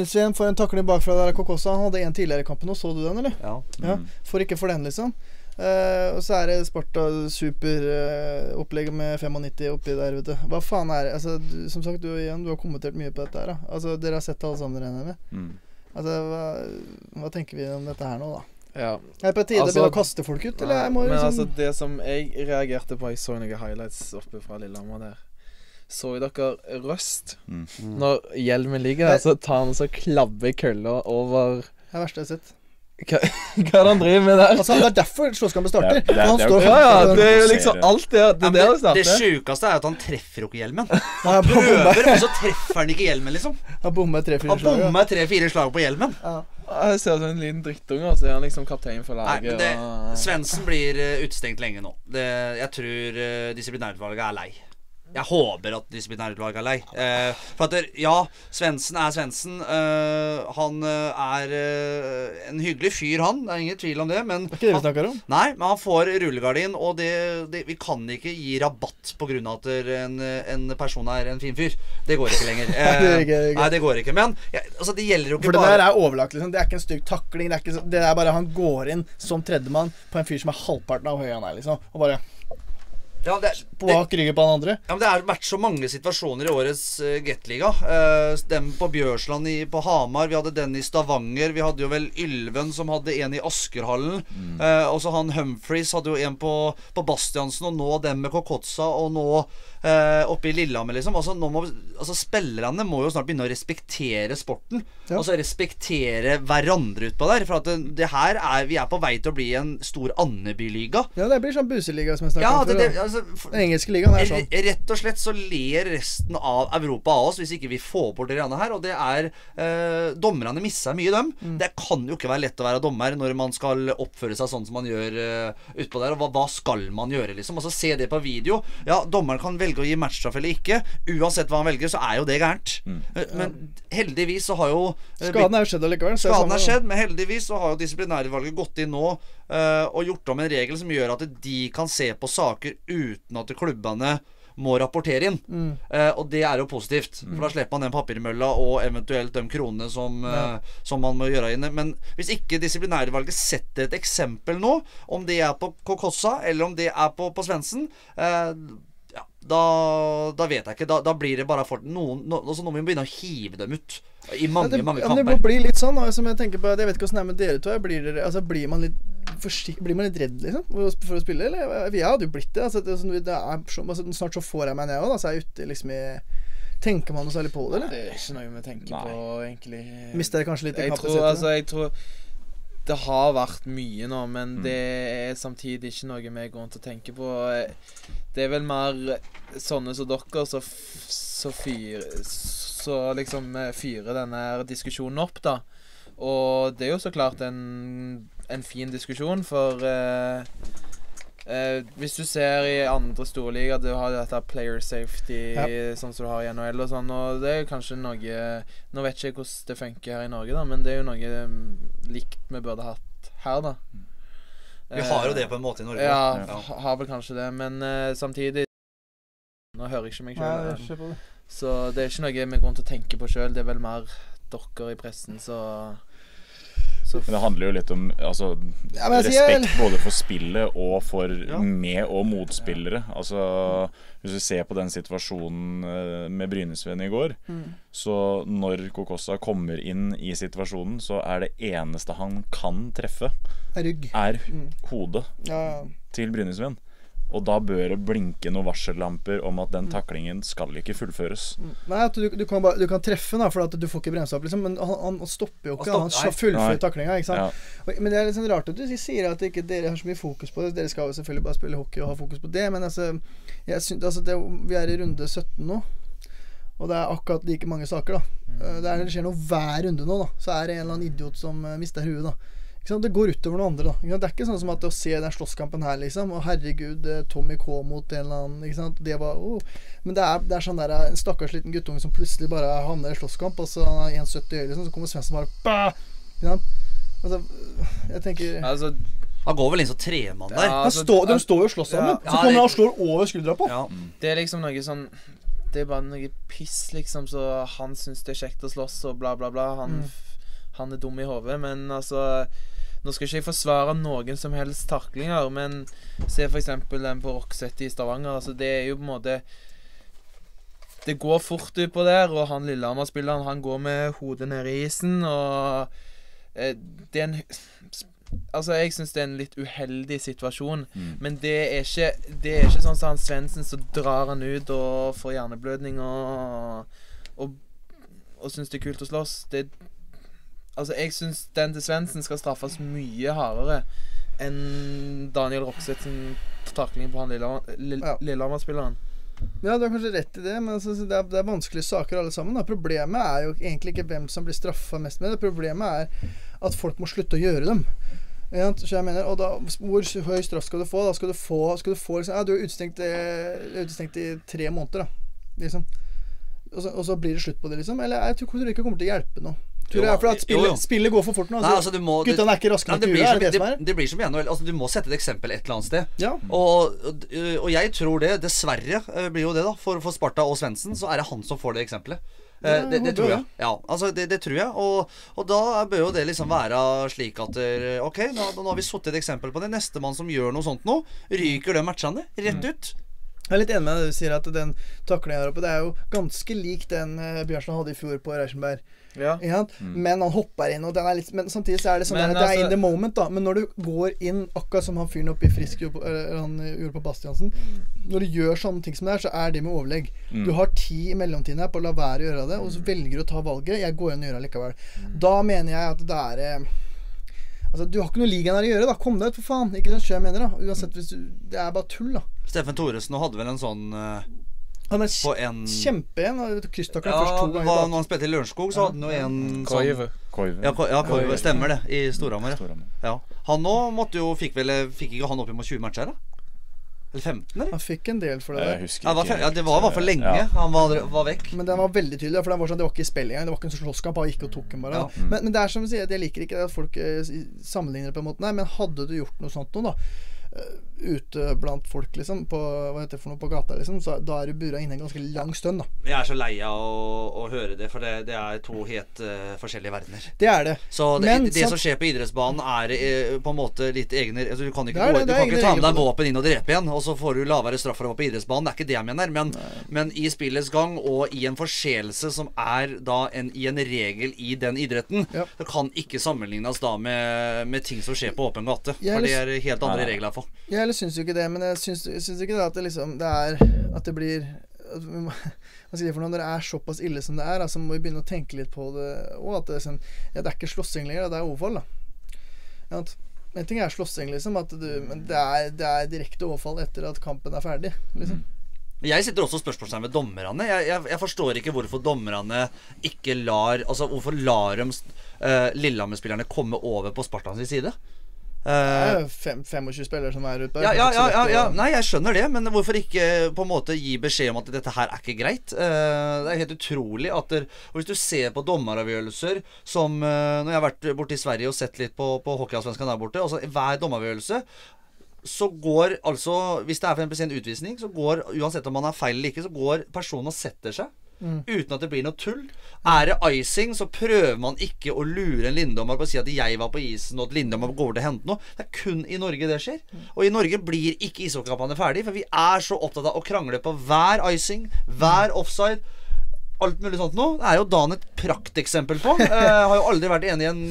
Sant? Får en takling bakfra der av Kokossa. Han hadde en tidligere i kampen nå, så du den, eller? Ja. Ja, Mm. Får ikke for den, liksom. Uh, og så er det Sparta superopplegg med 95 oppi der, vet du. Hva faen er det altså, du, Som sagt, du, igjen, du har kommentert mye på dette her. Da. Altså, Dere har sett alle sammen, regner jeg med. Mm. Altså, hva, hva tenker vi om dette her nå, da? Ja. Er det på tide å Altså- begynne å kaste folk ut, eller? Må men liksom altså, det som jeg reagerte på Jeg så noen highlights oppe fra Lillehammer der. Så dere Røst? Mm. Når hjelmen ligger der, så tar han og så klabber kølla over Det er verste jeg har sett. Hva, hva er det han driver med der? Altså, det er derfor slåsskampen starter. Er- det er- han det er Ja, ja, det er jo liksom alt det Det Ja, det det, det sjukeste er at han treffer jo ikke hjelmen. Han Prøver, og så treffer han ikke hjelmen, liksom. han bommer tre-fire Han slag. tre-fire slag på hjelmen. Ja. Jeg ser ut som en liten drittunge, og så er han liksom kaptein for laget. men Svendsen blir uh, utestengt lenge nå. Det, jeg tror uh, disiplinærutvalget er lei. Jeg håper at disiplinærutvalget er lei. Eh, for at der, Ja, Svendsen er Svendsen. Eh, han eh, er eh, en hyggelig fyr, han. Det er ingen tvil om det. Men Det er ikke det vi han, snakker om. nei, men han får rullegardin, og det, det, vi kan ikke gi rabatt pga. at en, en person er en fin fyr. Det går ikke lenger. Nei, *laughs* det ikke- det. Nei, det går ikke. Men ja, altså, det gjelder jo ikke For det bare der er overlagt, liksom. Det er ikke en stygg takling. Det er, ikke, det er bare han går inn som tredjemann på en fyr som er halvparten av hvor høy han er, liksom. Og bare ja, det, bak ryggen på han andre. Ja, men Det har vært så mange situasjoner i årets uh, Gateliga. Uh, dem på Bjørsland i, på Hamar. Vi hadde den i Stavanger. Vi hadde jo vel Ylven som hadde en i Askerhallen. Eh, og så han Humphreys hadde jo en på, på Bastiansen, og nå dem med Kokotsa, og nå eh, oppe i Lillehammer, liksom. Altså, må, altså Spillerne må jo snart begynne å respektere sporten. Ja. Altså respektere hverandre utpå der. For at det, det her er Vi er på vei til å bli en stor Andeby-liga. Ja, det blir sånn buseliga som jeg snakker Ja, om det, før. altså, Den engelske ligaen er sånn. Rett og slett så ler resten av Europa av oss hvis ikke vi får bort det greiene her. Og det er uh, Dommerne misser mye, dem. Mm. Det kan jo ikke være lett å være dommer når man skal oppføre seg sånn som man gjør uh, utpå der. Og hva, hva skal man gjøre, liksom? Altså Se det på video. Ja, dommeren kan velge å gi matchstraff eller ikke. Uansett hva han velger, så er jo det gærent. Mm. Men heldigvis så har jo eh, Skaden er jo skjedd allikevel. er Skaden er skjedd, men heldigvis så har jo disiplinærutvalget gått inn nå eh, og gjort om en regel som gjør at de kan se på saker uten at klubbene må rapportere inn. Mm. Uh, og det er jo positivt, for da slipper man den papirmølla og eventuelt de kronene som, eh, som man må gjøre inne. Men hvis ikke disiplinærvalget setter et eksempel nå, om det er på Kokossa eller om det er på, på Svendsen uh, da, da vet jeg ikke. Da, da blir det bare for noen nå, altså Nå må vi begynne å hive dem ut i mange, ja, det, mange ja, kamper. det blir litt sånn, som jeg tenker på Jeg vet ikke åssen det er med dere to. Blir, dere, altså, blir, man litt blir man litt redd, liksom, for å, spille? Eller? Jeg hadde jo blitt det. Altså, det, er sånn- det er, altså, snart så får jeg meg ned òg, så er jeg ute liksom i Tenker man noe særlig på det, eller? Det er ikke noe vi tenker Nei. på, egentlig. Mister jeg kanskje litt i jeg tror, altså, jeg tror Det har vært mye nå, men Mm. det er samtidig ikke noe vi går rundt og tenker på. Det er vel mer sånne som dere som så fyr, Så liksom eh, fyrer denne diskusjonen opp, da. Og det er jo så klart en, en fin diskusjon, for eh, eh, Hvis du ser i andre storligaer, du har dette player safety Ja. sånn som du har i NHL og sånn, og det er jo kanskje noe Nå vet jeg ikke hvordan det funker her i Norge, da, men det er jo noe likt vi burde hatt her, da. Vi har jo det på en måte i Norge. Ja, Ja. har vel kanskje det, men uh, samtidig Nå hører jeg ikke meg sjøl. Så det er ikke noe vi går rundt og tenker på sjøl. Det er vel mer dere i pressen, så Men det handler jo litt om altså, Ja, sier- respekt både for spillet og for Ja. med- og motspillere. Altså, hvis du ser på den situasjonen eh, med Brynesveen i går, Mm. så når Kokossa kommer inn i situasjonen, så er det eneste han kan treffe, Rygg. er Mm. hodet Ja, ja. til Brynesveen. Og da bør det blinke noen varsellamper om at den taklingen skal ikke fullføres. Nei, at du, du, kan bare, du kan treffe, den, for at du får ikke bremsa opp, liksom. Men han, han stopper jo ikke. Han Han, fullfører Nei. taklinga. Ja. Men det er litt sånn rart at du sier at ikke dere har så mye fokus på det. Dere skal jo selvfølgelig bare spille hockey og ha fokus på det, men altså, jeg syns, altså det, Vi er i runde 17 nå, og det er akkurat like mange saker, da. Eh, Det, er, det skjer noe hver runde nå, da. Så er det en eller annen idiot som uh, mister huet, da. Ikke sant? Det går utover noen andre, da. Ikke sant? Det er ikke sånn som at å se den slåsskampen her, liksom. Og herregud, eh, Tommy K mot en eller annen, ikke sant. Det var oh. Men det er, det er sånn der eh, en stakkars liten guttunge som plutselig bare havner i slåsskamp, og så han er 1,70 høy, liksom, så kommer Svensson bare bah! Ikke sant? Altså, jeg tenker Altså, Han går vel inn som tremann der. ja, altså, står, De står jo og slåss sammen. Ja, så kommer han og slår over skuldra på. Ja. Det er liksom noe sånn Det er bare noe piss, liksom, så han syns det er kjekt å slåss og bla, bla, bla. Han, Mm. han er dum i hodet, men altså Nå skal ikke jeg forsvare noen som helst taklinger, men se for eksempel den på Rockset i Stavanger. Altså, det er jo på en måte Det går fort utpå der, og han Lillehammer-spilleren, han går med hodet ned i isen, og eh, det er en Altså, jeg syns det er en litt uheldig situasjon. Mm. Men det er ikke Det er ikke sånn som han Svendsen så drar han ut og får hjerneblødning og Og, og syns det er kult å slåss. Det Altså, jeg syns den til Svendsen skal straffes mye hardere enn Daniel Rokseth sin takling på han. Lillehammer-spilleren. Ja, du har kanskje rett i det, men altså, det, er, det er vanskelige saker alle sammen. Da. Problemet er jo egentlig ikke hvem som blir straffa mest med det. Problemet er at folk må slutte å gjøre dem. Ja. Så jeg mener, og da, Hvor høy straff skal du få? Da skal du få, skal du få liksom, ja, Du er utestengt, eh, utestengt i tre måneder, da. Liksom. Og så, og så blir det slutt på det, liksom. Eller jeg tror tror ikke det kommer til å hjelpe noe. Tror jeg, for at spillet, spillet går for fort nå. Nei, altså, du Guttene er ikke raske nok det, i huet, det det det, det blir som i NHL. Altså, du må sette et eksempel et eller annet sted. Ja. Og, og, og jeg tror det, dessverre eh, blir jo det, da. For, for Sparta og Svendsen så er det han som får det eksempelet. Eh, Ja, det, det tror jeg. Ja, altså det, det tror jeg. Og, og da bør jo det liksom være slik at eh, Ok, nå, nå har vi satt et eksempel på det. Nestemann som gjør noe sånt nå, ryker de matchene rett ut. Jeg er litt enig med deg. Du sier at den taklinga her oppe Det er jo ganske lik den Bjørnsen hadde i fjor på Reichenberg. Ja. Mm. Men han hopper inn, og den er litt Men samtidig så er det sånn Men der, Det er altså- in the moment, da. Men når du går inn, akkurat som han fyren oppe i Frisk gjorde på- eller han eh, gjorde på Bastiansen Når du gjør sånne ting som det er, så er det med overlegg. Du har tid i mellomtiden her på å la være å gjøre det, og så velger du å ta valget. Jeg går inn og gjør det likevel. Da mener jeg at det er eh, Altså, Du har ikke noe ligaen her å gjøre, da. Kom deg ut, for faen. Ikke den sjø jeg mener, da. Uansett hvis du Det er bare tull, da. Steffen Thoresen hadde vel en sånn eh, Han er på en Ja, først to ganger var når han spilte i Lørenskog, så hadde han jo en sånn Koivu. Koivu. Ja, ja Koive. stemmer det. I Storhamar. Ja. Han òg måtte jo Fikk vel Fikk ikke han oppimot 20 matcher, da? Eller 15, eller? Han fikk en del for det Jeg husker Ja, det var, ikke ja, det var i hvert fall lenge ja. han var, var vekk. Men den var veldig tydelig, for det var sånn, det var ikke i spill engang. Det var ikke en slåsskamp. Han gikk og tok den bare. Ja. Men, men det er som du sier, jeg liker ikke at folk eh, sammenligner det på en måte. Nei, men hadde du gjort noe sånt nå, da, ute blant folk, liksom, på, hva heter det for noe, på gata, liksom, så da er du bura inne en ganske lang stund, da. Jeg er så lei av å, å høre det, for det, det er to helt uh, forskjellige verdener. Det er det. Så det, Men det sam- som skjer på idrettsbanen, er uh, på en måte litt egne altså, Du kan ikke, Det gå, du det kan ikke ta med deg våpen inn og drepe igjen, og så får du lavere straff for å være på idrettsbanen. Det er ikke det jeg mener. Men, men i spillets gang og i en forseelse som er da en, i en regel i den idretten, Ja. det kan ikke sammenlignes da med, med ting som skjer på åpen gate. For det er helt andre regler for. Jeg eller syns jo ikke det, men jeg syns, syns ikke det at det liksom Det er At det blir at vi må- *laughs* Hva skal jeg si for noe? Når det er såpass ille som det er, så må vi begynne å tenke litt på det. òg. at det sånn Ja, det er ikke slåssing lenger, det er overfall, da. Ja, at- en ting er slåssing, liksom, du, men det er, det er direkte overfall etter at kampen er ferdig. Liksom. Jeg sitter også spørsmålstegn ved dommerne. Jeg, jeg, jeg forstår ikke hvorfor dommerne ikke lar Altså hvorfor lar de uh, Lillehammer-spillerne komme over på Spartans side? Det Eh, er jo 25 spillere som er ute ja, ja, ja, ja, ja. Nei, jeg skjønner det, men hvorfor ikke på en måte gi beskjed om at dette her er ikke greit? Eh, det er helt utrolig at der, og Hvis du ser på dommeravgjørelser som eh, Når jeg har vært borte i Sverige og sett litt på, på hockeyallsvenskan der borte altså Hver dommeravgjørelse så går altså Hvis det er for eksempel en utvisning, så går uansett om man er feil eller ikke, så går personen og setter seg. Uten at det blir noe tull. Er det icing, så prøver man ikke å lure en Linddommer på å si at jeg var på isen, og at Linddommer går til å hente noe. Det er kun i Norge det skjer. Og i Norge blir ikke ishockeykampene ferdig, for vi er så opptatt av å krangle på hver icing, hver offside. Alt mulig sånt noe. Det er jo Dan et prakteksempel på. *laughs* Eh, har jo aldri vært enig i en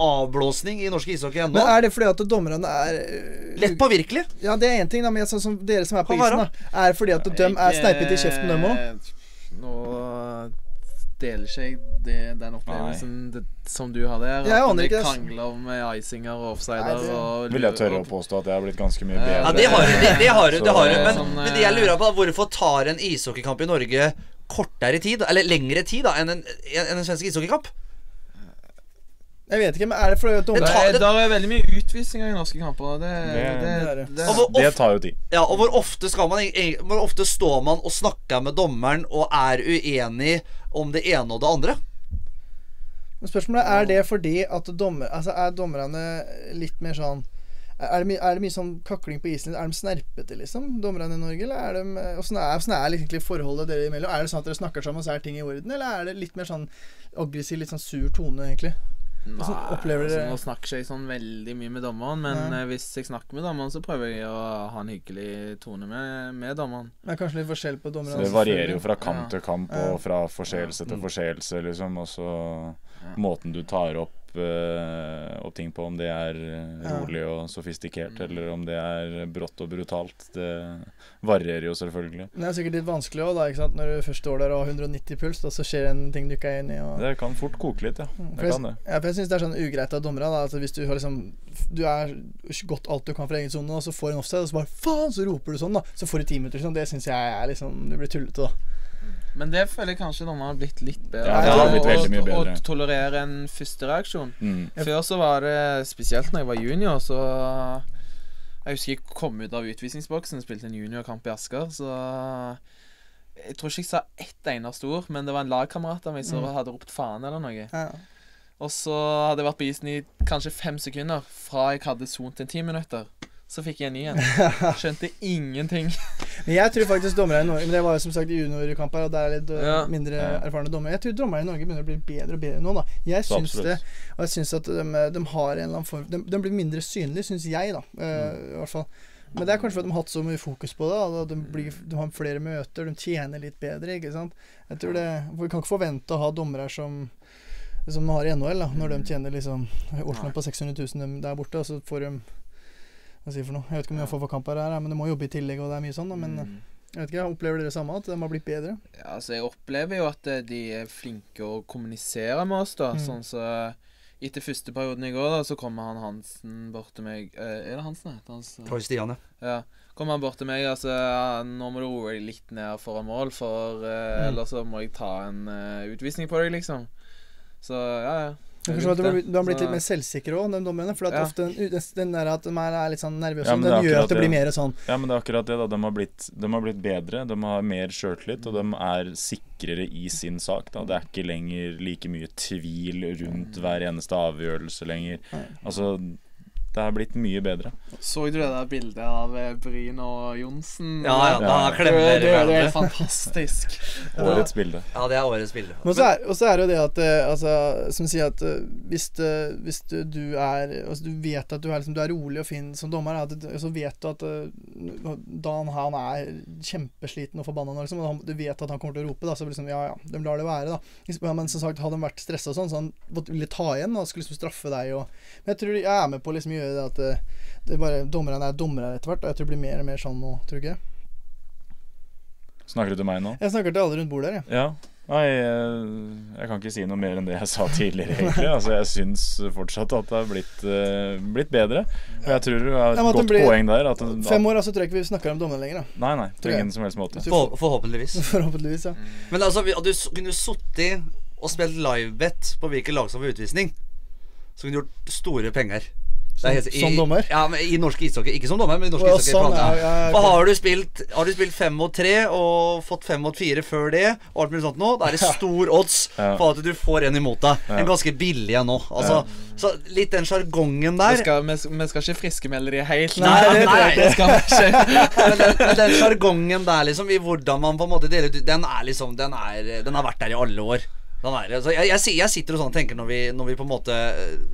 avblåsning i norsk ishockey ennå. Men er det fordi at dommerne er uh, Lett påvirkelig. Ja, det er én ting, da, men sånn som dere som er på isen, da. Er fordi at de er sneipete i kjeften, dem òg? Eh, Nå deler ikke det, den opplevelsen det, som du har der. Jeg aner ikke det. krangler med icinger og offsider og Vil jeg tørre å påstå at jeg har blitt ganske mye bedre. Ja, det har du. Det, det har du, det har du. Men, sånn, men det jeg lurer på, hvorfor tar en ishockeykamp i Norge kortere tid, eller lengre tid, da, enn en, enn en svensk ishockeykamp? Jeg vet ikke, men er det for at Det tar- Det, er veldig mye utvisninger i norske kamper. Det, det, Det- det er det, det. det, Og Det ofte, tar jo tid. ja, og hvor ofte skal man Hvor ofte står man og snakker med dommeren og er uenig om det ene og det andre? Men spørsmålet er er det fordi at dommer, altså er dommerne litt mer sånn er det, mye, er det mye sånn kakling på isen? Er de snerpete, liksom, dommerne i Norge? Eller er de Åssen er, er egentlig forholdet dere imellom? Er det sånn at dere snakker sammen, så er ting i orden? Eller er det litt mer sånn aggressiv, litt sånn sur tone, egentlig? Hvordan opplever altså, Nå snakker jeg sånn veldig mye med dommeren, men Nei. eh, hvis jeg snakker med dommeren, så prøver jeg å ha en hyggelig tone med, med dommeren. Det er kanskje litt forskjell på dommerne? Så det varierer jo fra kamp Ja. til kamp og fra forseelse til Mm. forseelse, liksom. Og så Ja. måten du tar opp, eh, opp ting på, om det er eh, rolig og sofistikert, Mm. eller om det er brått og brutalt, det varierer jo selvfølgelig. Det er sikkert litt vanskelig òg, når du først står der og har 190 puls, og så skjer en ting du ikke er enig i. Og... Det kan fort koke litt, ja. Mm, Det jeg, kan det. ja, for jeg syns det er sånn ugreit av dommere. Da, at hvis du har liksom Du er gått alt du kan fra egen sone, og så får en offside, og så bare faen, så roper du sånn, da. Så får du ti minutter. Sånn. Det syns jeg er liksom Du blir tullete, da. Men det føler jeg kanskje dommeren har blitt litt bedre Ja, det har blitt Å- veldig mye bedre. Å tolerere en første reaksjon. Mm. Før så var det Spesielt når jeg var junior, så Jeg husker jeg kom ut av utvisningsboksen, spilte en juniorkamp i Asker, så Jeg tror ikke jeg sa ett eneste ord, men det var en lagkamerat av meg som Mm. hadde ropt faen eller noe. Ja. Og så hadde jeg vært på isen i kanskje fem sekunder fra jeg hadde sont til ti minutter. Så fikk jeg en ny en. *laughs* Skjønte ingenting. *laughs* Men jeg tror faktisk dommere i Norge Men det var jo som sagt i juniorkamp her, og der er litt øh, Ja. mindre erfarne dommere. Jeg tror dommere i Norge begynner å bli bedre og bedre nå, da. Jeg syns det. Og jeg syns at de, de har en eller annen form De, de blir mindre synlige, syns jeg, da. eh, I hvert fall. Men det er kanskje fordi de har hatt så mye fokus på det. og De, blir, de har flere møter, de tjener litt bedre, ikke sant. Jeg tror det for Vi kan ikke forvente å ha dommere som som de har i NHL, da, når de tjener liksom årslønn på 600 000 der borte, og så får de Hva sier jeg for noe? Jeg vet ikke om de får for kamper her, men du må jobbe i tillegg, og det er mye sånn, da. Men Mm. jeg vet ikke, opplever dere det samme? At de har blitt bedre? Ja, altså Jeg opplever jo at eh, de er flinke å kommunisere med oss, da. Mm. Sånn så Etter første perioden i går, da, så kommer han Hansen bort til meg eh, Er det Hansen, Heter Hans, Troy Stian, ja. ja. Kommer han bort til meg altså ja, Nå må du roe deg litt ned foran mål, for uh, Mm. ellers så må jeg ta en uh, utvisning på deg, liksom. Så ja, ja. Forstår du du har blitt litt mer selvsikker òg, de dommerne. For Ja. ofte den, den, den der at de er litt sånn nervøse, Ja, den gjør at det det. blir mer sånn Ja, men det er akkurat det. da De har blitt, de har blitt bedre, de har mer sjøltillit, og de er sikrere i sin sak. da Det er ikke lenger like mye tvil rundt hver eneste avgjørelse lenger. Altså, det har blitt mye bedre. Så du det der bildet av eh, Bryn og Johnsen? Ja, ja, da Ja. klemmer det, det, det er fantastisk. *laughs* Årets bilde. Ja, det er årets bilde. Og så er, er det jo det at eh, altså, Som sier at eh, hvis, hvis du, du er altså, Du vet at du er, liksom, du er rolig og fin som dommer, at, så vet du at da han, han er kjempesliten og forbanna liksom, og han, du vet at han kommer til å rope, da, så liksom, ja ja, de lar det være, da. Ja, men som sagt, hadde han vært stressa og sånn, så han ville ta igjen og skulle liksom straffe deg og Men jeg tror jeg er med på liksom gjøre det at det, det er bare, dommerne er dommere etter hvert, og jeg tror det blir mer og mer sånn nå, tror du ikke? Snakker du til meg nå? Jeg snakker til alle rundt bordet her, jeg. Ja. Nei, jeg, jeg kan ikke si noe mer enn det jeg sa tidligere, egentlig. *laughs* Altså, jeg syns fortsatt at det har blitt, uh, blitt bedre. Og jeg tror du har et godt blir- poeng der. At, at, Fem år, altså, tror jeg ikke vi snakker om dommerne lenger, da. Nei, nei. På ingen som helst måte. For, forhåpentligvis. *laughs* Forhåpentligvis, ja. Men altså, at du kunne sittet og spilt livebet på hvilke lag som får utvisning, så kunne du gjort store penger. Det er helt- i- Som dommer? Ja, men I norsk ishockey. Ikke som dommer, men i norsk ja, ishockey. sånn, ja, ja, ja, har du spilt Har du spilt fem mot tre og fått fem mot fire før det, og alt mulig sånt nå, da er det stor odds Ja. for at du får en imot deg. Ja. En ganske billig en nå. Altså, Så litt den sjargongen Vi der. skal, vi, vi skal ikke friskemelde de helt. Nei, det nei. jeg det skal vi *laughs* ikke. men den, men den sjargongen der, liksom, i hvordan man på en måte deler ut Den er liksom Den, er, den har vært der i alle år. Er, altså, jeg, jeg, jeg sitter og sånn tenker når vi, når vi på en måte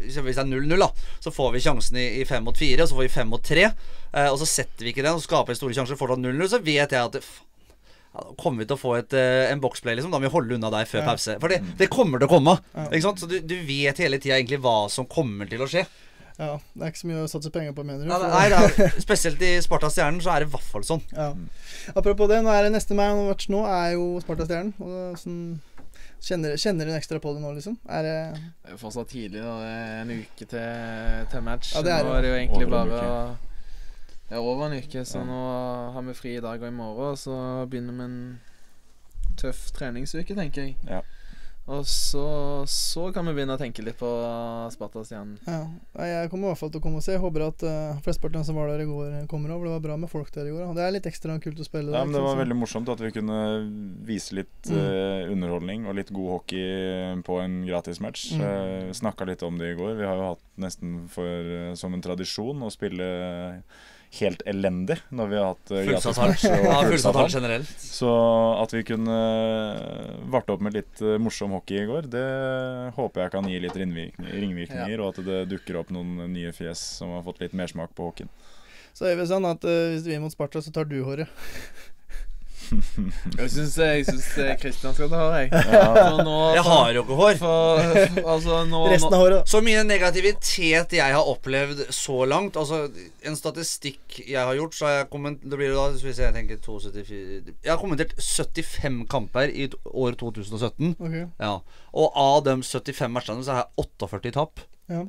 Hvis det er 0-0, da, så får vi sjansen i, i fem mot fire, og så får vi fem mot tre. Eh, og så setter vi ikke den og skaper store sjanser, fortsatt 0-0, så vet jeg at ja, kommer vi til å få et, eh, en boxplay, liksom. Da må vi holde unna deg før Ja. pause. For det, det kommer til å komme. Ja. Ikke sant? Så du, du vet hele tida egentlig hva som kommer til å skje. Ja, det er ikke så mye å satse penger på, mener du? Nei, nei, nei, *laughs* spesielt i Sparta-Stjernen så er det i hvert fall sånn. Ja. Apropos det, nå er det neste match nå er jo Sparta-Stjernen. Sånn, kjenner, kjenner hun ekstra på det nå, liksom? Er det Det er jo fortsatt tidlig. da Det er en uke til, til match. Ja, det er nå er det jo egentlig bare å Ja, over en uke. Så Ja. nå har vi fri i dag og i morgen, så begynner vi en tøff treningsuke, tenker jeg. Ja. Og så, så kan vi begynne å tenke litt på Spatas igjen. Ja. Jeg kommer i hvert fall til å komme og se. Jeg håper at uh, flesteparten som var der i går, kommer over. Det var bra med folk der i går. Det er litt ekstra kult å spille Ja, men Det var veldig morsomt at vi kunne vise litt Mm. uh, underholdning og litt god hockey på en gratismatch. Mm. Uh, Snakka litt om det i går. Vi har jo hatt nesten for, uh, som en tradisjon å spille helt elendig når vi har hatt Fullsatt gratismatch. hall. Ja, fullsatt generelt. Så at vi kunne eh, varte opp med litt eh, morsom hockey i går, det håper jeg kan gi litt ringvirkninger, ja. og at det dukker opp noen nye fjes som har fått litt mersmak på hockeyen. Så er det sånn at uh, hvis vi er mot Sparta, så tar du håret. *laughs* *laughs* Jeg syns Kristian skal ta hår, jeg. Ja. Nå, Jeg har jo ikke hår. for, altså, nå, *laughs* Resten av håret, da. Så mye negativitet jeg har opplevd så langt Altså, en statistikk jeg har gjort, så har jeg kommentert Det blir jo da, hvis jeg tenker 274 Jeg har kommentert 75 kamper i år 2017. Okay. Ja. Og av de 75 matchene så har jeg 48 tap. Ja.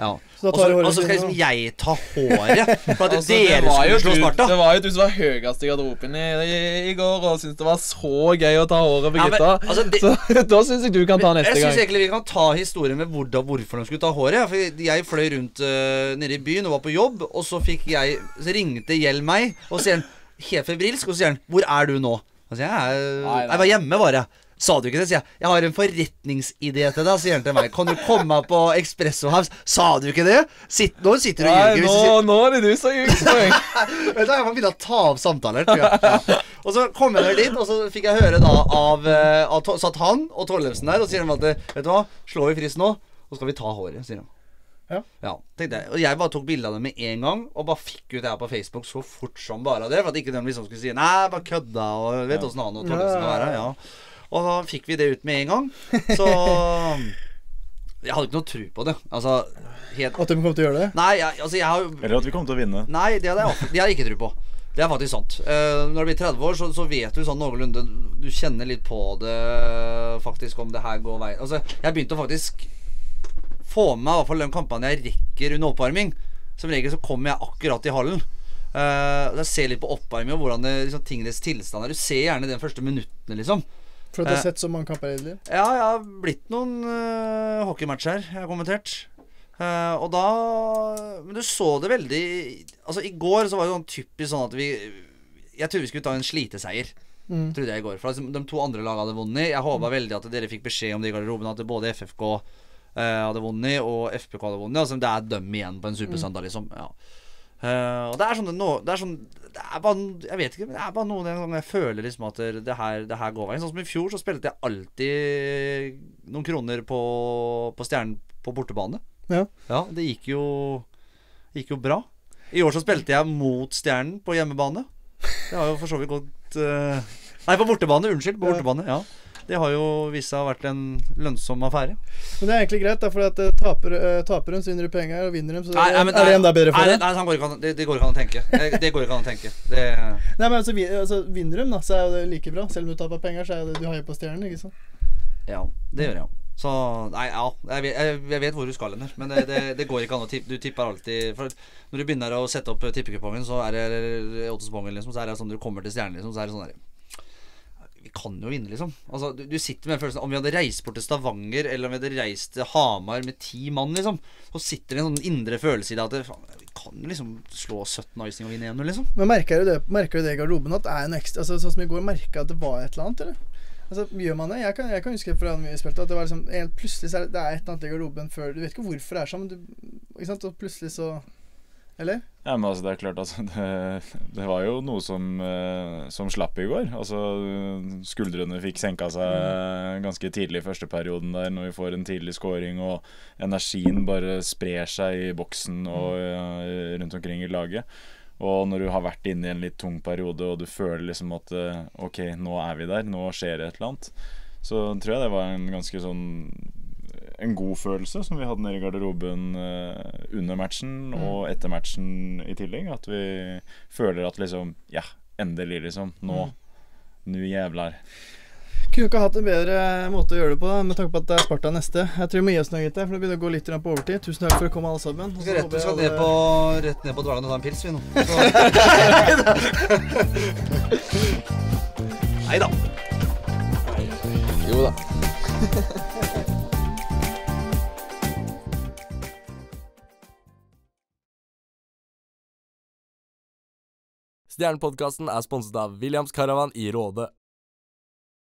Ja. Så da Og tar så og så skal liksom jeg ta håret for at *laughs* Altså, det, dere var jo skulle slå du, Sparta. det var jo du som var høyest i garderoben i, i, i går og syntes det var så gøy å ta håret på Ja, men, gutta. altså, det- *laughs* så da syns jeg du kan ta neste jeg syns gang. egentlig vi kan ta historien med hvordan, hvorfor de skulle ta håret. For jeg fløy rundt uh, nede i byen og var på jobb, og så fikk jeg Så ringte Gjell meg, og sier han helt febrilsk, og så sier han 'Hvor er du nå?' Og så sier jeg jeg, jeg var hjemme, bare. Sa du ikke det? sier jeg. 'Jeg har en forretningsidé til deg', sier han til meg. 'Kan du komme på Expresso House?' Sa du ikke det? Sitt, nå sitter du og ljuger. nå, sier- nå er det du som ljuger. *laughs* Vet du, Jeg må begynne å ta opp samtaler. Tror jeg. Ja. Og så kom jeg der dit, og så fikk jeg høre da av, eh, av Satt han og Tollefsen der og sier de at Vet du hva, slår vi frist nå, så skal vi ta håret, sier han. Ja. tenkte jeg. Og jeg bare tok bilde av det med en gang, og bare fikk ut det her på Facebook så fort som bare det. For at ikke de liksom skulle si Nei, bare kødda, og vet åssen han og Tollefsen skal være. Ja. Og da fikk vi det ut med en gang. Så *laughs* Jeg hadde ikke noe tro på det. Altså helt At de kom til å gjøre det? Nei, jeg, altså jeg har Eller at vi kom til å vinne. Nei, det hadde jeg, det hadde jeg ikke tro på. Det er faktisk sant. Uh, når du blir 30 år, så, så vet du sånn noenlunde Du kjenner litt på det faktisk om det her går veien. Altså, jeg begynte å faktisk få med meg i hvert fall de kampene jeg rekker under oppvarming. Som regel så kommer jeg akkurat i hallen. Uh, jeg ser litt på oppvarming og hvordan det, liksom, tingenes tilstand er. Du ser gjerne de første minuttene, liksom. For at du har Eh. sett så mange kamper i ditt liv? Ja, jeg har blitt noen uh, hockeymatcher jeg har kommentert. Uh, og da Men du så det veldig Altså, i går så var det sånn typisk sånn at vi Jeg trodde vi skulle ta en sliteseier. Mm. Trodde jeg i går. For altså, de to andre lagene hadde vunnet. Jeg håpa veldig at dere fikk beskjed om det i garderoben, at både FFK uh, hadde vunnet, og FPK hadde vunnet. Altså, det er dem igjen på en supersøndag, liksom. Ja. Eh, og det er sånn no, Det er sånn Det er bare Jeg vet ikke, men det er bare noen ganger jeg føler liksom at det, her, det her går veien. Sånn som i fjor, så spilte jeg alltid noen kroner på, på Stjernen på bortebane. Ja. Ja, det gikk jo Gikk jo bra. I år så spilte jeg mot Stjernen på hjemmebane. Det har jo for så vidt gått uh, Nei, på bortebane. Unnskyld. På bortebane, ja. Det har jo vist seg å ha vært en lønnsom affære. Men det er egentlig greit, for at uh, taper, uh, taperen så vinner du penger, og vinner dem, så Nei, nei, men- er det enda bedre for Nei, deg. nei, nei går an, det, det går ikke an å tenke. Det, det går ikke an å tenke. Det, Nei, men altså, altså Vinner de, da, så er jo det like bra. Selv om du taper penger, så er det du heier på stjernen. ikke sant? ja, det gjør jeg jo. Så Nei, ja. Jeg vet, jeg, vet hvor du skal hen men det, det, det går ikke an å tippe. Du tipper alltid For når du begynner å sette opp tippekupongen, så er det åttespongen, liksom, så er det sånn når du kommer til stjernen, liksom, så er det sånn der kan jo vinne, liksom. Altså, du, du sitter med en følelsen Om vi hadde reist bort til Stavanger, eller om vi hadde reist til Hamar med ti mann, liksom, så sitter det en sånn indre følelse i deg at det, faen, vi kan liksom slå 17 icing og vinne 1-0, liksom. Men merker du det, merker du det i garderoben at det er en ekstra altså, Sånn som i går, merka at det var et eller annet, eller? Altså, Gjør man det? Jeg kan, jeg kan huske fra vi spilte at det var liksom helt plutselig så er det, det er et eller annet i garderoben før Du vet ikke hvorfor det er sånn, men du Ikke sant? Og plutselig så Eller? Ja, men altså, det er klart altså, *laughs* det, det var jo noe som, eh, som slapp i går. Altså, skuldrene fikk senka seg ganske tidlig i første perioden der, når vi får en tidlig scoring, og energien bare sprer seg i boksen og ja, rundt omkring i laget. Og når du har vært inne i en litt tung periode, og du føler liksom at eh, OK, nå er vi der, nå skjer det et eller annet, så tror jeg det var en ganske sånn en god følelse som vi hadde nede i garderoben eh, under matchen og etter matchen i tillegg. At vi føler at liksom Ja, endelig, liksom. Nå. Nu jævlar. Kunne ikke hatt en bedre måte å gjøre det på, med tanke på at det er Sparta neste. Jeg tror vi må gi oss nå, gutter, for det begynner å gå litt på overtid. Tusen takk for å komme, alle sammen. Vi skal rett, vi skal alle- ned på, rett ned på Dvalan og ta en pils, vi nå. *laughs* *laughs* Nei da. Jo da. *laughs* Stjernepodkasten er sponset av Williams Caravan i Råde.